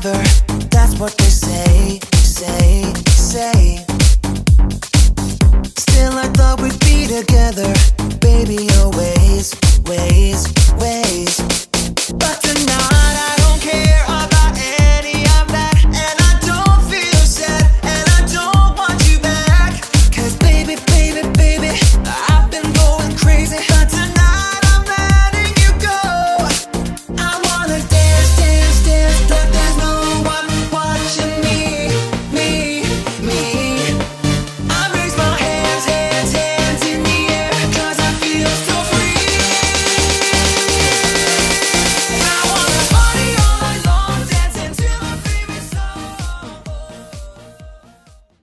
forever. That's what they say, say, say. Still, I thought we'd be together, baby. Away.